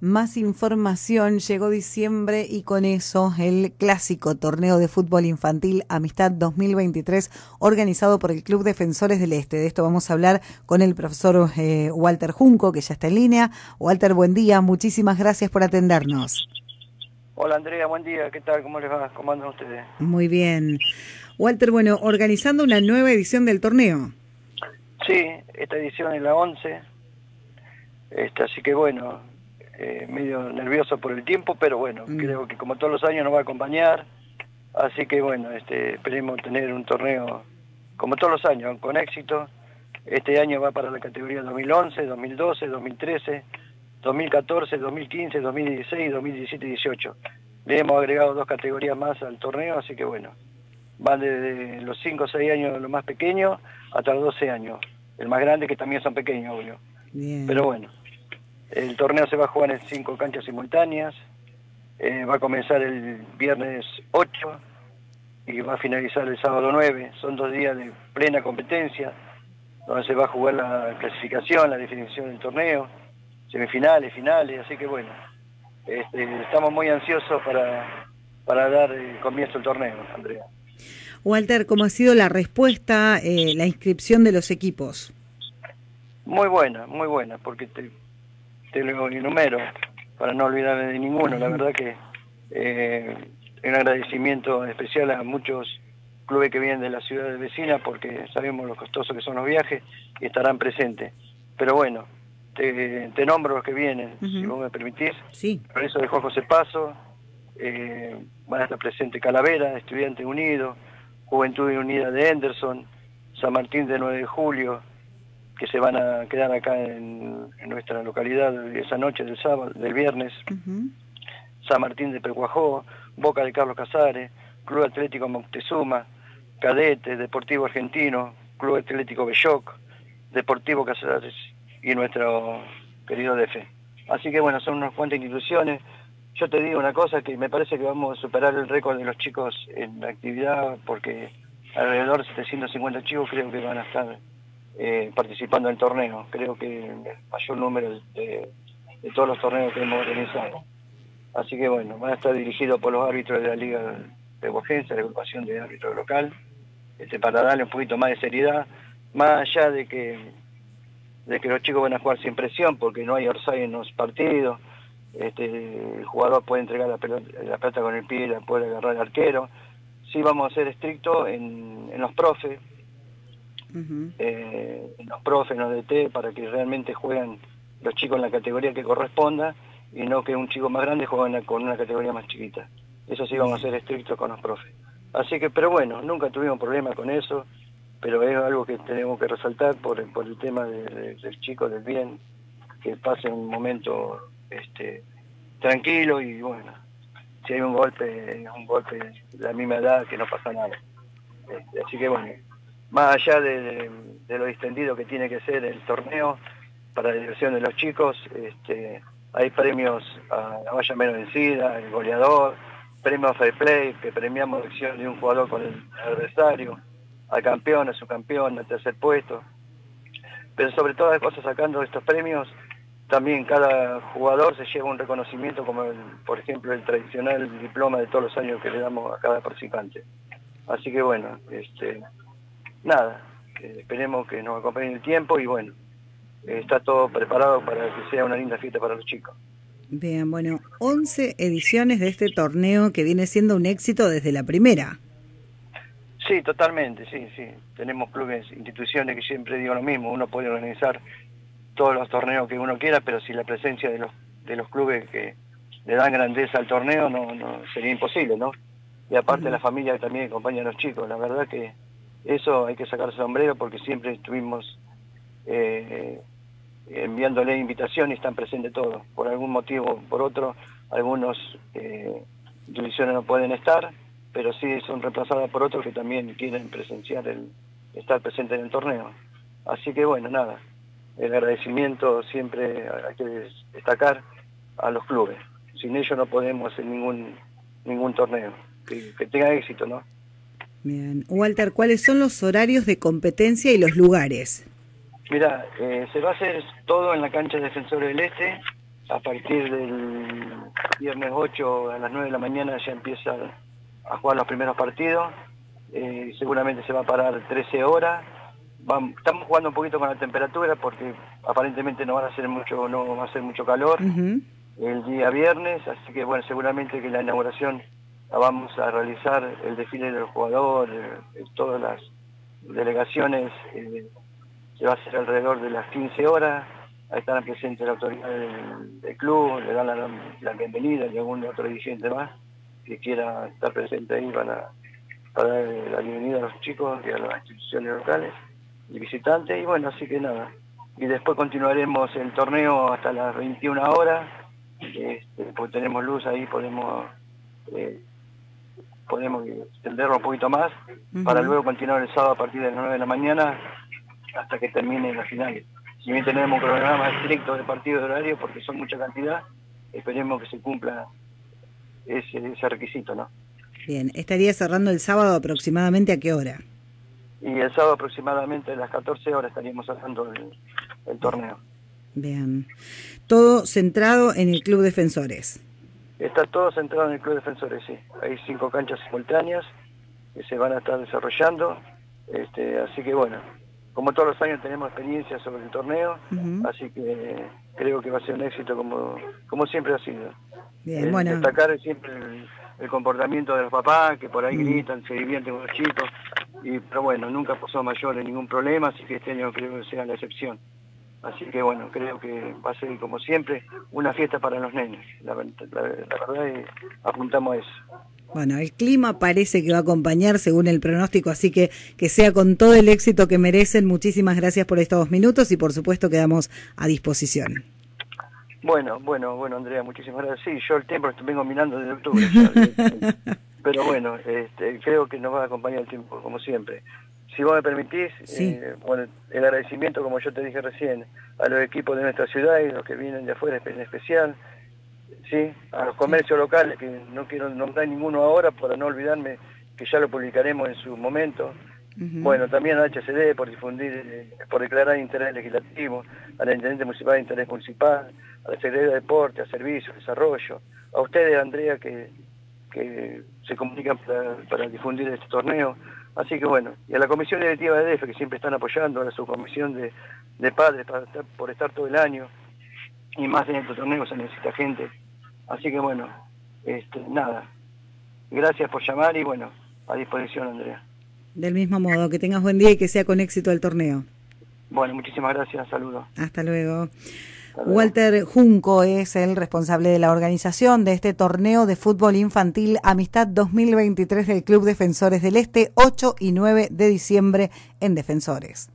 más información. Llegó diciembre y con eso el clásico torneo de fútbol infantil Amistad 2023 organizado por el Club Defensores del Este. De esto vamos a hablar con el profesor eh, Walter Junco, que ya está en línea. Walter, buen día. Muchísimas gracias por atendernos. Hola Andrea, buen día. ¿Qué tal? ¿Cómo les va? ¿Cómo andan ustedes? Muy bien. Walter, bueno, organizando una nueva edición del torneo. Sí, esta edición es la 11. Este, así que bueno, eh, medio nervioso por el tiempo, pero bueno, mm. creo que como todos los años nos va a acompañar, así que bueno, este, esperemos tener un torneo como todos los años, con éxito. Este año va para la categoría 2011, 2012, 2013, 2014, 2015, 2016, 2017 y 18. Le hemos agregado dos categorías más al torneo, así que bueno, van desde los 5 o 6 años los más pequeños hasta los 12 años. El más grande que también son pequeños, obvio. Pero bueno, el torneo se va a jugar en cinco canchas simultáneas. Eh, va a comenzar el viernes 8 y va a finalizar el sábado 9. Son dos días de plena competencia, donde se va a jugar la clasificación, la definición del torneo, semifinales, finales, así que bueno, este, estamos muy ansiosos para, para dar comienzo al torneo, Andrea. Walter, ¿cómo ha sido la respuesta, eh, la inscripción de los equipos? Muy buena, muy buena, porque te, te lo enumero para no olvidarme de ninguno. La verdad que eh, un agradecimiento especial a muchos clubes que vienen de la ciudad de vecina porque sabemos lo costoso que son los viajes y estarán presentes. Pero bueno, te, nombro los que vienen, si vos me permitís. Sí. Por eso de Juan José Paso, eh, van a estar presentes Calavera, Estudiantes Unidos, Juventud Unida de Henderson, San Martín de 9 de Julio, que se van a quedar acá en, nuestra localidad esa noche del sábado, del viernes. San Martín de Pecuajó, Boca de Carlos Casares, Club Atlético Moctezuma, Cadete, Deportivo Argentino, Club Atlético Belloc, Deportivo Casares y nuestro querido DF. Así que bueno, son unas cuantas instituciones. Yo te digo una cosa, que me parece que vamos a superar el récord de los chicos en la actividad, porque alrededor de 750 chicos creo que van a estar eh, participando en el torneo. Creo que el mayor número de, todos los torneos que hemos organizado. Así que bueno, van a estar dirigidos por los árbitros de la Liga de Bojense, la agrupación de árbitros local, este, para darle un poquito más de seriedad, más allá de que de que los chicos van a jugar sin presión porque no hay orsay en los partidos, este, el jugador puede entregar la pelota, la pelota con el pie, la puede agarrar el arquero. Sí vamos a ser estrictos en, en los profes, eh, los profes, los DT, para que realmente jueguen los chicos en la categoría que corresponda y no que un chico más grande juegue con una categoría más chiquita. Eso sí vamos a ser estrictos con los profes. Así que, pero bueno, nunca tuvimos problema con eso, pero es algo que tenemos que resaltar por, por el tema del chico, del bien, que pase un momento este, tranquilo y bueno, si hay un golpe, un golpe de la misma edad que no pasa nada. Este, así que bueno, más allá de, lo distendido que tiene que ser el torneo para la diversión de los chicos, este, hay premios a la valla menos vencida, el goleador, premios fair play, que premiamos la acción de un jugador con el adversario, al campeón, a su campeón, al tercer puesto. Pero sobre todas las cosas, sacando estos premios, también cada jugador se lleva un reconocimiento como, por ejemplo, el tradicional diploma de todos los años que le damos a cada participante. Así que bueno, este, nada, esperemos que nos acompañe el tiempo y bueno, está todo preparado para que sea una linda fiesta para los chicos. Bien, bueno, 11 ediciones de este torneo que viene siendo un éxito desde la primera. Sí, totalmente, sí, sí. Tenemos clubes, instituciones que siempre digo lo mismo, uno puede organizar todos los torneos que uno quiera, pero si la presencia de los, de los clubes que le dan grandeza al torneo no, no sería imposible, ¿no? Y aparte la familia también acompaña a los chicos, la verdad que eso hay que sacarse sombrero porque siempre estuvimos eh, enviándole invitación y están presentes todos. Por algún motivo por otro, algunos eh, instituciones no pueden estar, pero sí son reemplazadas por otros que también quieren presenciar el estar presente en el torneo. Así que bueno, nada, el agradecimiento siempre hay que destacar a los clubes. Sin ellos no podemos hacer ningún ningún torneo. Que tenga éxito, ¿no? Bien. Walter, ¿cuáles son los horarios de competencia y los lugares? Mira, eh, se va a hacer todo en la cancha Defensores del Este, a partir del viernes 8 a las 9 de la mañana ya empieza a jugar los primeros partidos. Eh, seguramente se va a parar 13 horas. estamos jugando un poquito con la temperatura porque aparentemente no va a ser mucho, no va a ser mucho calor el día viernes, así que bueno, seguramente que la inauguración vamos a realizar el desfile de los jugadores, todas las delegaciones, eh, se va a hacer alrededor de las 15 horas ahí estarán presentes la autoridad del, club, le dan la, bienvenida y algún otro dirigente más que quiera estar presente ahí para, para dar la bienvenida a los chicos y a las instituciones locales y visitantes. Y bueno, así que nada. Y después continuaremos el torneo hasta las 21 horas, este, porque tenemos luz ahí, podemos eh, podemos extenderlo un poquito más, para luego continuar el sábado a partir de las 9 de la mañana hasta que termine la final si bien tenemos un programa estricto de partido de horario, porque son mucha cantidad, esperemos que se cumpla ese, requisito, ¿no? Bien, ¿estaría cerrando el sábado aproximadamente a qué hora? Y el sábado aproximadamente a las 14 horas estaríamos cerrando el, torneo. Bien. Todo centrado en el Club Defensores. Está todo centrado en el Club Defensores, sí. Hay cinco canchas simultáneas que se van a estar desarrollando. Este, así que bueno, como todos los años tenemos experiencia sobre el torneo, así que creo que va a ser un éxito como, como siempre ha sido. Bien, bueno. Destacar siempre el, comportamiento de los papás, que por ahí gritan, se divierten con los chicos, y, pero bueno, nunca pasó mayor en ningún problema, así que este año creo que sea la excepción. Así que bueno, creo que va a ser como siempre una fiesta para los nenes. La, verdad es, apuntamos a eso. Bueno, el clima parece que va a acompañar según el pronóstico, así que que sea con todo el éxito que merecen. Muchísimas gracias por estos dos minutos y por supuesto quedamos a disposición. Bueno, bueno, bueno, Andrea, muchísimas gracias. Sí, yo el tiempo vengo mirando desde octubre. Pero bueno, este, creo que nos va a acompañar el tiempo, como siempre. Si vos me permitís, eh, bueno, el agradecimiento, como yo te dije recién, a los equipos de nuestra ciudad y los que vienen de afuera en especial, ¿sí? a los comercios locales, que no quiero nombrar ninguno ahora para no olvidarme que ya lo publicaremos en su momento. Bueno, también a HCD por difundir, eh, por declarar interés legislativo, a la Intendente Municipal de Interés Municipal, a la Secretaría de Deporte, a Servicios, Desarrollo, a ustedes, Andrea, que, que se comunican para, difundir este torneo. Así que bueno, y a la Comisión Directiva de DF, que siempre están apoyando, a la subcomisión de, de padres para por estar todo el año, y más en estos torneos se necesita gente Así que bueno, este, nada. Gracias por llamar y bueno, a disposición, Andrea. Del mismo modo, que tengas buen día y que sea con éxito el torneo. Bueno, muchísimas gracias, saludos. Hasta luego. Walter Junco es el responsable de la organización de este torneo de fútbol infantil Amistad 2023 del Club Defensores del Este, 8 y 9 de diciembre en Defensores.